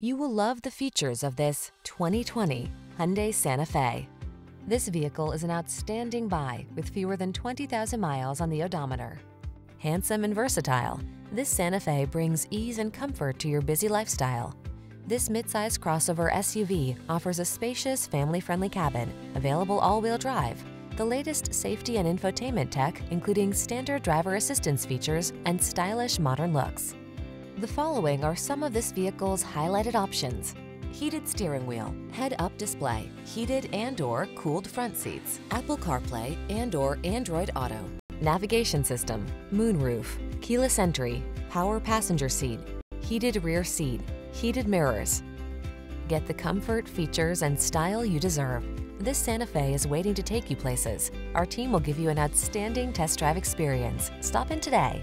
You will love the features of this 2020 Hyundai Santa Fe. This vehicle is an outstanding buy with fewer than 20,000 miles on the odometer. Handsome and versatile, this Santa Fe brings ease and comfort to your busy lifestyle. This midsize crossover SUV offers a spacious, family-friendly cabin, available all-wheel drive, the latest safety and infotainment tech, including standard driver assistance features and stylish modern looks. The following are some of this vehicle's highlighted options. Heated steering wheel, head-up display, heated and or cooled front seats, Apple CarPlay and or Android Auto, navigation system, moonroof, keyless entry, power passenger seat, heated rear seat, heated mirrors. Get the comfort, features, and style you deserve. This Santa Fe is waiting to take you places. Our team will give you an outstanding test drive experience. Stop in today.